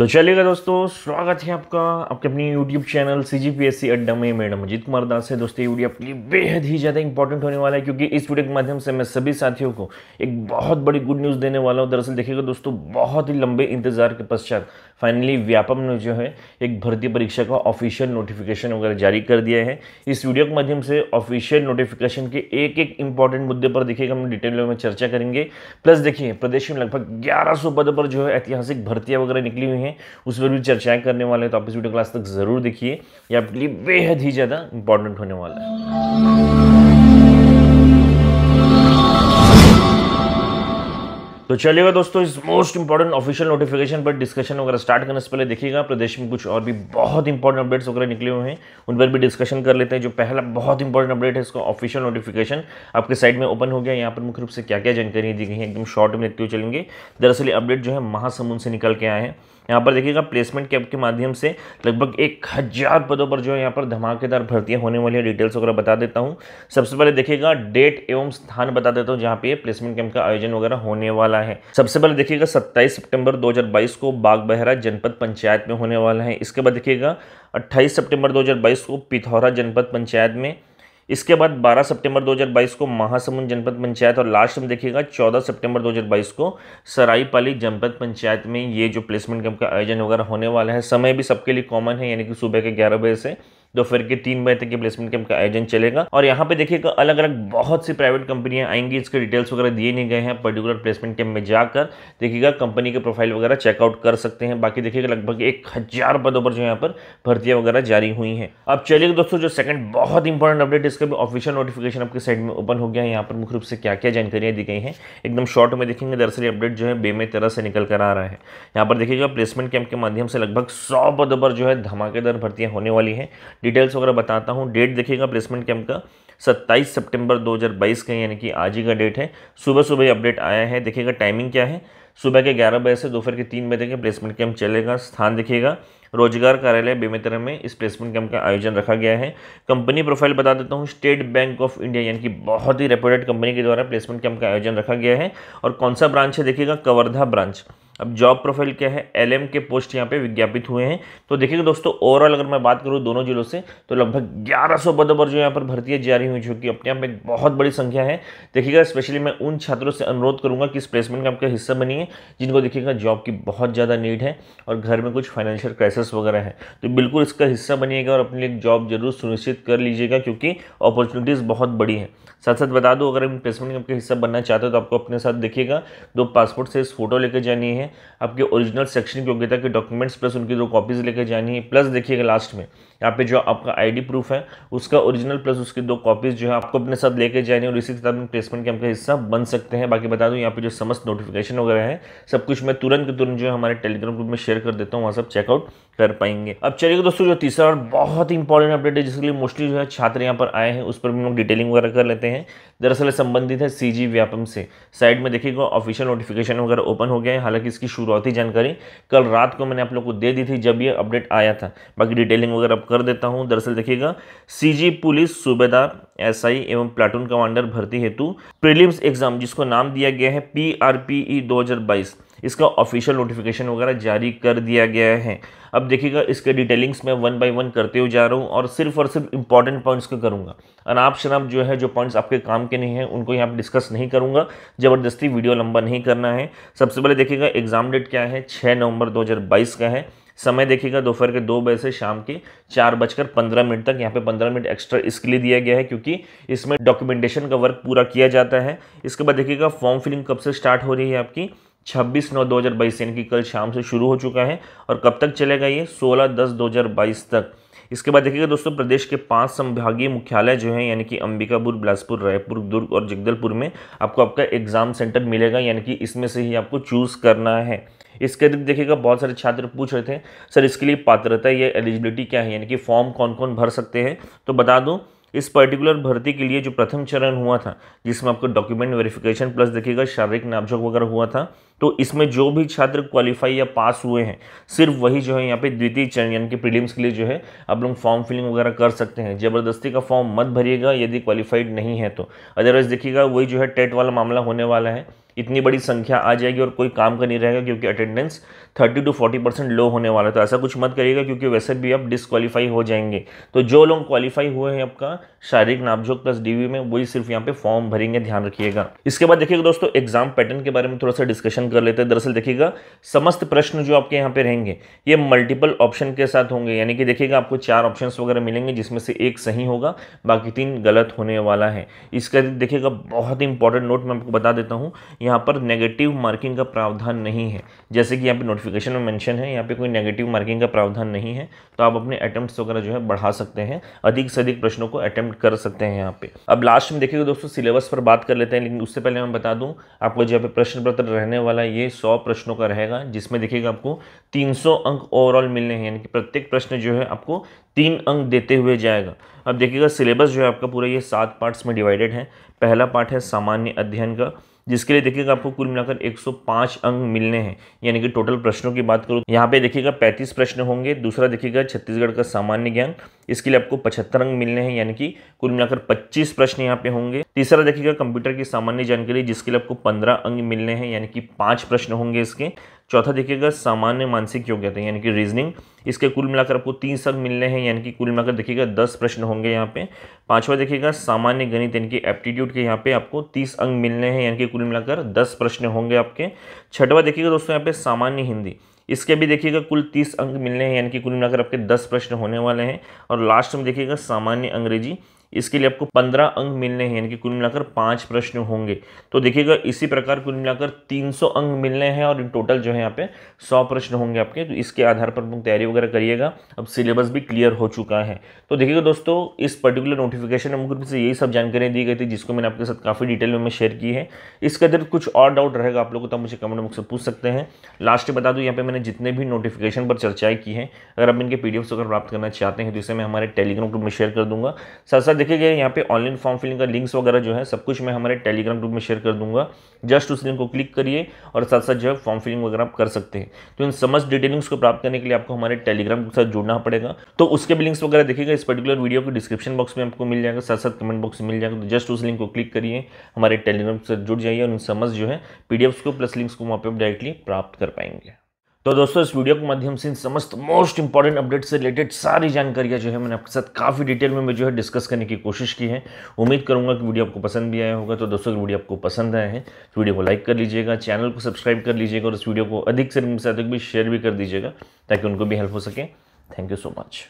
तो चलिएगा दोस्तों, स्वागत है आपका, आपके अपनी YouTube channel C G P S C Adda में। मैडम अजीत कुमार दास है। दोस्तों, ये वीडियो आपके लिए बेहद ही ज़्यादा इंपॉर्टेंट होने वाला है, क्योंकि इस वीडियो के माध्यम से मैं सभी साथियों को एक बहुत बड़ी गुड न्यूज़ देने वाला हूँ। दरअसल देखिएगा दोस्तों, बहुत ही लंबे इंतज़ार के पश्चात फाइनली व्यापम ने जो है, एक भर्ती परीक्षा का ऑफिशियल नोटिफिकेशन वगैरह जारी कर दिया है। इस वीडियो के माध्यम से ऑफिशियल नोटिफिकेशन के एक एक इंपॉर्टेंट मुद्दे पर देखिएगा, हम डिटेल में चर्चा करेंगे। प्लस देखिए, प्रदेश में लगभग ग्यारह पद पर जो है ऐतिहासिक भर्तियाँ वगैरह निकली हुई हैं। उस पर भी चर्चाएँ करने वाले हैं तो आप इस वीडियो क्लास तक ज़रूर देखिए। ये आपके लिए बेहद ही ज़्यादा इंपॉर्टेंट होने वाला है। तो चलिएगा दोस्तों, इस मोस्ट इंपॉर्टेंट ऑफिशियल नोटिफिकेशन पर डिस्कशन वगैरह स्टार्ट करने से पहले देखिएगा, प्रदेश में कुछ और भी बहुत इंपॉर्टेंट अपडेट्स वगैरह निकले हुए हैं। उन पर भी डिस्कशन कर लेते हैं। जो पहला बहुत इंपॉर्टेंट अपडेट है, इसका ऑफिशियल नोटिफिकेशन आपके साइड में ओपन हो गया। यहाँ पर मुख्य रूप से क्या क्या जानकारी दी गई है, एकदम शॉर्ट में देखते हुए चलेंगे। दरअसल अपडेट जो है महासमुंद से निकल के आए हैं। यहाँ पर देखिएगा प्लेसमेंट कैंप के माध्यम से लगभग एक हज़ार पदों पर जो है यहाँ पर धमाकेदार भर्तियाँ होने वाली है। डिटेल्स वगैरह बता देता हूँ। सबसे पहले देखिएगा डेट एवं स्थान बता देता हूँ, जहाँ पे प्लेसमेंट कैंप का आयोजन वगैरह होने वाला है। सबसे पहले देखिएगा, सत्ताईस सितंबर 2022 को बाग बहरा जनपद पंचायत में होने वाला है। इसके बाद देखिएगा, अट्ठाईस सितंबर 2022 को पिथौरा जनपद पंचायत में इसके बाद 12 सितंबर 2022 को महासमुंद जनपद पंचायत और लास्ट में देखिएगा 14 सितंबर 2022 को सराईपाली जनपद पंचायत में ये जो प्लेसमेंट कैंप का आयोजन वगैरह होने वाला है, समय भी सबके लिए कॉमन है, यानी कि सुबह के ग्यारह बजे से दोपहर के तीन बजे तक ये प्लेसमेंट कैंप का आयोजन चलेगा। और यहाँ पे देखिएगा अलग अलग बहुत सी प्राइवेट कंपनियाँ आएँगी, इसके डिटेल्स वगैरह दिए नहीं गए हैं पर्टिकुलर प्लेसमेंट कैंप में जाकर। देखिएगा कंपनी के प्रोफ़ाइल वगैरह चेकआउट कर सकते हैं। बाकी देखिएगा, लगभग एक हज़ार पदों पर जो यहाँ पर भर्तियाँ वगैरह जारी हुई हैं। अब चलिए दोस्तों, जो सेकंड बहुत इंपॉर्टेंट अपडेट इसका भी ऑफिशियल नोटिफिकेशन आपके साइड में ओपन हो गया है। यहाँ पर मुख्य रूप से क्या क्या जानकारियाँ दी गई हैं, एकदम शॉर्ट में देखेंगे दरअसल अपडेट जो है बेमे तरह से निकल कर आ रहा है। यहाँ पर देखिएगा प्लेसमेंट कैंप के माध्यम से लगभग सौ पदों पर जो है धमाकेदार भर्तियाँ होने वाली हैं। डिटेल्स वगैरह बताता हूँ। डेट देखिएगा प्लेसमेंट कैंप का। 27 सितंबर 2022 का यानी कि आज ही का डेट है। सुबह सुबह अपडेट आया है। देखिएगा टाइमिंग क्या है। सुबह के 11 बजे से दोपहर के तीन बजे तक प्लेसमेंट कैंप चलेगा। स्थान देखिएगा। रोज़गार कार्यालय बेमेतरा में इस प्लेसमेंट कैंप का आयोजन रखा गया है। कंपनी प्रोफ़ाइल बता देता हूँ। स्टेट बैंक ऑफ़ इंडिया यानी कि बहुत ही रेपुटेड कंपनी के द्वारा प्लेसमेंट कैंप का आयोजन रखा गया है। और कौन सा ब्रांच है? देखिएगा कवर्धा ब्रांच अब जॉब प्रोफ़ाइल क्या है? एलएम के पोस्ट यहाँ पे विज्ञापित हुए हैं। तो देखिएगा दोस्तों ओवरऑल अगर मैं बात करूँ दोनों जिलों से तो लगभग 1100 पदों पर जो यहाँ पर भर्तियाँ जारी हुई, जो कि अपने आप में एक बहुत बड़ी संख्या है। देखिएगा स्पेशली मैं उन छात्रों से अनुरोध करूँगा कि इस प्लेसमेंट का आपका हिस्सा बनिए, जिनको देखिएगा जॉब की बहुत ज़्यादा नीड है और घर में कुछ फाइनेंशियल क्राइसिस वगैरह है। तो बिल्कुल इसका हिस्सा बनिएगा और अपने लिए जॉब ज़रूर सुनिश्चित कर लीजिएगा, क्योंकि अपॉर्चुनिटीज़ बहुत बड़ी हैं। साथ साथ बता दो, अगर इन प्लेसमेंट का हिस्सा बनना चाहते हो तो आपको अपने साथ देखिएगा, दो पासपोर्ट साइज़ फ़ोटो लेकर जानी है आपके ओरिजिनल सेक्शन की योग्यता के डॉक्यूमेंट्स प्लस उनकी दो कॉपीज़ लेके जानी है। प्लस देखिएगा लास्ट में, यहाँ पे जो आपका आईडी प्रूफ है, उसका ओरिजिनल प्लस उसकी दो कॉपीज़ जो है आपको अपने साथ लेके जानी और इसी किताब में प्लेसमेंट का हिस्सा बन सकते हैं। बाकी बता दूँ, यहाँ पे जो समस्त नोटिफिकेशन वगैरह है, सब कुछ मैं तुरंत के तुरंत जो है हमारे टेलीग्राम ग्रुप में शेयर कर देता हूँ, वहाँ सब चेकआउट कर पाएँगे। अब चलिए दोस्तों, जो तीसरा और बहुत इंपॉर्टेंट अपडेट है, जिसके लिए मोस्टली जो है छात्र यहाँ पर आए हैं, उस पर भी लोग डिटेलिंग वगैरह कर लेते हैं। दरअसल संबंधित है सी जी व्यापम से। साइड में देखिएगा ऑफिशियल नोटिफिकेशन वगैरह ओपन हो गया है। हालाँकि इसकी शुरुआती जानकारी कल रात को मैंने आप लोग को दे दी थी, जब ये अपडेट आया था। बाकी डिटेलिंग वगैरह अब कर देता हूँ। दरअसल देखिएगा सीजी पुलिस सूबेदार एसआई एवं प्लाटून कमांडर भर्ती हेतु प्रीलिम्स एग्ज़ाम जिसको नाम दिया गया है पी आर पी ई दो हज़ार बाईस। इसका ऑफिशियल नोटिफिकेशन वगैरह जारी कर दिया गया है। अब देखिएगा, इसके डिटेलिंग्स मैं वन बाय वन करते हुए जा रहा हूँ और सिर्फ़ और सिर्फ़ इंपॉर्टेंट पॉइंट्स को करूँगा। अनाप शनाप जो है, जो पॉइंट्स आपके काम के नहीं हैं, उनको यहाँ पर डिस्कस नहीं करूँगा। ज़बरदस्ती वीडियो लंबा नहीं करना है। सबसे पहले देखिएगा एग्ज़ाम डेट क्या है? छः नवंबर दो हज़ार बाईस का है। समय देखिएगा, दोपहर के दो बजे से शाम के चार बजकर पंद्रह मिनट तक। यहाँ पे पंद्रह मिनट एक्स्ट्रा इसके लिए दिया गया है, क्योंकि इसमें डॉक्यूमेंटेशन का वर्क पूरा किया जाता है। इसके बाद देखिएगा फॉर्म फिलिंग कब से स्टार्ट हो रही है आपकी? छब्बीस नौ दो हज़ार बाईस यानी कि कल शाम से शुरू हो चुका है और कब तक चलेगा ये? सोलह दस दो हज़ार बाईस तक। इसके बाद देखिएगा दोस्तों, प्रदेश के पाँच संभागीय मुख्यालय जो हैं, यानी कि अंबिकापुर, बिलासपुर, रायपुर, दुर्ग और जगदलपुर में आपको आपका एग्ज़ाम सेंटर मिलेगा, यानी कि इसमें से ही आपको चूज़ करना है। इसके अतिरिक्त देखिएगा, बहुत सारे छात्र पूछ रहे थे, सर, इसके लिए पात्रता या एलिजिबिलिटी क्या है? यानी कि फॉर्म कौन कौन भर सकते हैं? तो बता दूँ, इस पर्टिकुलर भर्ती के लिए जो प्रथम चरण हुआ था, जिसमें आपको डॉक्यूमेंट वेरिफिकेशन प्लस देखिएगा शारीरिक नापझोंक वगैरह हुआ था तो इसमें जो भी छात्र क्वालिफाई या पास हुए हैं, सिर्फ़ वही जो है यहाँ पे द्वितीय चरण, यानी कि प्रीलिम्स के लिए जो है आप लोग फॉर्म फिलिंग वगैरह कर सकते हैं। ज़बरदस्ती का फॉर्म मत भरिएगा यदि क्वालिफाइड नहीं है तो। अदरवाइज़ देखिएगा, वही जो है टेट वाला मामला होने वाला है। इतनी बड़ी संख्या आ जाएगी और कोई काम का नहीं रहेगा क्योंकि attendance thirty two forty percent low होने वाला है। तो ऐसा कुछ मत करिएगा क्योंकि वैसे भी आप डिसक्वालीफाई हो जाएँगे। तो जो लोग क्वालिफाई हुए हैं आपका, शारीरिक नापजोक प्लस डीवी में, वही सिर्फ़ यहाँ पे फॉर्म भरेंगे, ध्यान रखिएगा। इसके बाद देखिएगा दोस्तों एग्ज़ाम पैटर्न के बारे में थोड़ा सा डिस्कशन कर लेते हैं। दरअसल देखिएगा, समस्त प्रश्न जो आपके यहाँ पे रहेंगे, ये मल्टीपल ऑप्शन के साथ होंगे। यानी कि देखिएगा, आपको चार ऑप्शन वगैरह मिलेंगे, जिसमें से एक सही होगा, बाकी तीन गलत होने वाला है। इसका देखिएगा, बहुत इंपॉर्टेंट नोट मैं आपको बता देता हूँ, यहाँ पर नेगेटिव मार्किंग का प्रावधान नहीं है। जैसे कि यहाँ पे नोटिफिकेशन में मेंशन है, यहाँ पे कोई नेगेटिव मार्किंग का प्रावधान नहीं है तो आप अपने अटेम्प्ट वगैरह जो है बढ़ा सकते हैं, अधिक से अधिक प्रश्नों को अटेम्प्ट कर सकते हैं यहाँ पे। अब लास्ट में देखिएगा दोस्तों सिलेबस पर बात कर लेते हैं, लेकिन उससे पहले मैं बता दूँ, आपको जो यहाँ पे प्रश्न पत्र रहने वाला ये सौ प्रश्नों का रहेगा, जिसमें देखिएगा आपको तीन सौ अंक ओवरऑल मिलने हैं, यानी कि प्रत्येक प्रश्न जो है आपको तीन अंक देते हुए जाएगा। अब देखिएगा सिलेबस जो है आपका पूरा ये सात पार्ट्स में डिवाइडेड है। पहला पार्ट है सामान्य अध्ययन का जिसके लिए देखिएगा आपको कुल मिलाकर 105 अंक मिलने हैं। यानी कि टोटल प्रश्नों की बात करूँ, यहाँ पे देखिएगा 35 प्रश्न होंगे, दूसरा देखिएगा छत्तीसगढ़ का सामान्य ज्ञान, इसके लिए आपको पचहत्तर अंक मिलने हैं, यानी कि कुल मिलाकर 25 प्रश्न यहाँ पे होंगे। तीसरा देखिएगा कंप्यूटर की सामान्य जानकारी जिसके लिए आपको पंद्रह अंक मिलने हैं, यानी कि पाँच प्रश्न होंगे इसके। चौथा देखिएगा सामान्य मानसिक योग्यता, यानी कि रीजनिंग इसके कुल मिलाकर आपको तीन अंक मिलने हैं, यानी कि कुल मिलाकर देखिएगा दस प्रश्न होंगे यहाँ पे। पांचवा देखिएगा, सामान्य गणित, यानी कि एप्टीट्यूड के यहाँ पे आपको तीस अंक मिलने हैं, यानी कि कुल मिलाकर दस प्रश्न होंगे आपके। छठवा देखिएगा दोस्तों, यहाँ पे सामान्य हिंदी, इसके भी देखिएगा कुल तीस अंक मिलने हैं, यानी कि कुल मिलाकर आपके दस प्रश्न होने वाले हैं। और लास्ट में देखिएगा सामान्य अंग्रेज़ी इसके लिए आपको पंद्रह अंक मिलने हैं, यानी कि कुल मिलाकर पाँच प्रश्न होंगे। तो देखिएगा, इसी प्रकार कुल मिलाकर तीन सौ अंक मिलने हैं और इन टोटल जो है यहाँ पे सौ प्रश्न होंगे आपके। तो इसके आधार पर तैयारी वगैरह करिएगा। अब सिलेबस भी क्लियर हो चुका है। तो देखिएगा दोस्तों, इस पर्टिकुलर नोटिफिकेशन में से यही सब जानकारी दी गई थी, जिसको मैंने आपके साथ काफ़ी डिटेल में शेयर की है। इसके अंदर कुछ और डाउट रहेगा आप लोगों को तो मुझे कमेंट बॉक्स से पूछ सकते हैं। लास्ट बता दूँ, यहाँ पे मैंने जितने भी नोटिफिकेशन पर चर्चाएँ की है, अगर आप इनके पी डी अगर प्राप्त करना चाहते हैं तो इसे मैं हमारे टेलीग्राम ग्रुप में शेयर कर दूँगा। साथ साथ देखिएगा यहाँ पे ऑनलाइन फॉर्म फिलिंग का लिंक्स वगैरह जो है, सब कुछ मैं हमारे टेलीग्राम ग्रुप में शेयर कर दूँगा। जस्ट उस लिंक को क्लिक करिए और साथ साथ जो है फॉर्म फिलिंग वगैरह आप कर सकते हैं। तो इन समस्त डिटेलिंग्स को प्राप्त करने के लिए आपको हमारे टेलीग्राम के साथ जुड़ना पड़ेगा। तो उसके भी लिंक्स वगैरह देखिएगा इस पर्टिकुलर वीडियो को डिस्क्रिप्शन बॉक्स में आपको मिल जाएगा, साथ साथ कमेंट बॉक्स में मिल जाएगा। तो जस्ट उस लिंक को क्लिक करिए, हमारे टेलीग्राम से जुड़ जाइए और इन समझ जो है पी को प्लस लिंक्स को वहाँ पर डायरेक्टली प्राप्त कर पाएँगे। तो दोस्तों, इस वीडियो के माध्यम से इन समस्त मोस्ट इंपॉर्टेंट अपडेट से रिलेटेड सारी जानकारियाँ जो है मैंने आपके साथ काफ़ी डिटेल में मैं जो है डिस्कस करने की कोशिश की है। उम्मीद करूँगा कि वीडियो आपको पसंद भी आया होगा। तो दोस्तों वीडियो आपको पसंद आए हैं तो वीडियो को लाइक कर लीजिएगा चैनल को सब्सक्राइब कर लीजिएगा और इस वीडियो को अधिक से अधिक भी शेयर भी कर दीजिएगा ताकि उनको भी हेल्प हो सके। Thank you so much